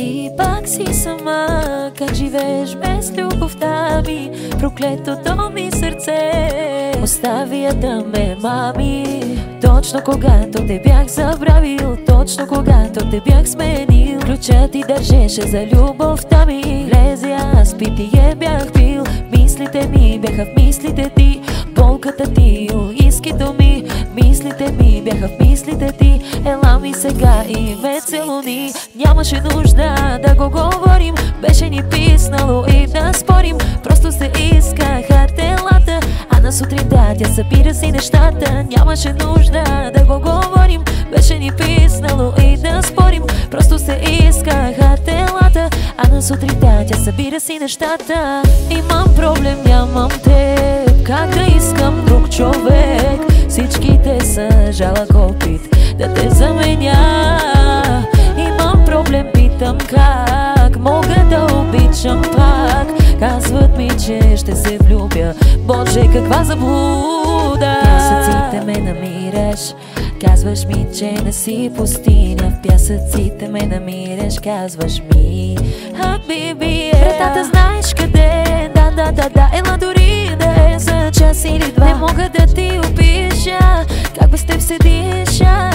И пак си сама, как живееш без любовта ми? Проклетото ми сърце Остави я да ме мами. Точно когато те бях забравил Точно когато те бях сменил Ключът ти държеше за любовта ми. Влезе аз питие бях пил Мислите ми бяха в мислите ти Болката ти, Мислите ми бяха в мислите ти. Ела ми сега и ме целуни Нямаше нужда да го говорим. Беше ни писнало и да спорим. Просто се искаха телата А на сутринта тя събира си нещата. Нямаше нужда да го говорим. Беше ни писнало и да спорим. Просто се искаха телата А на сутринта тя събира си нещата. Имам проблем, нямам теб. Как да искам друг човек Жалък опит Да те заменя. Имам проблем, питам как Мога да обичам пак. Казват ми, че ще се влюбя. Боже, каква заблуда! Пясъците ме намираш. Казваш ми, че не си пустиня. В пясъците ме намираш Казваш ми, Хабиби Вратата знаеш къде? Да, да, да, да. Ела дори да е за час или два. Не мога да ти опиша Как без теб се диша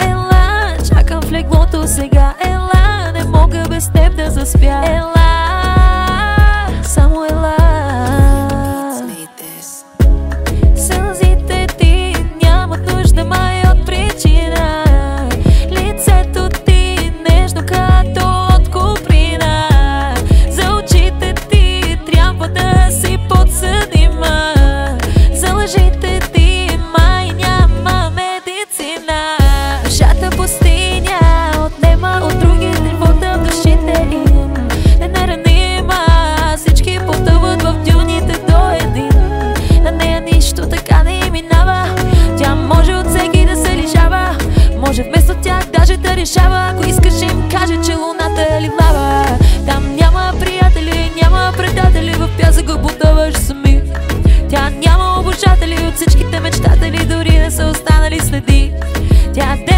Ела, чакам в леглото сега. Ела, не мога без теб да заспя. Ела, решава. Ако искаш им каже, че луната е лилава Там няма приятели, няма предатели. В пясъка потъваш сами. Тя няма обожатели от всичките мечтатели Дори не са останали следи. Тя денем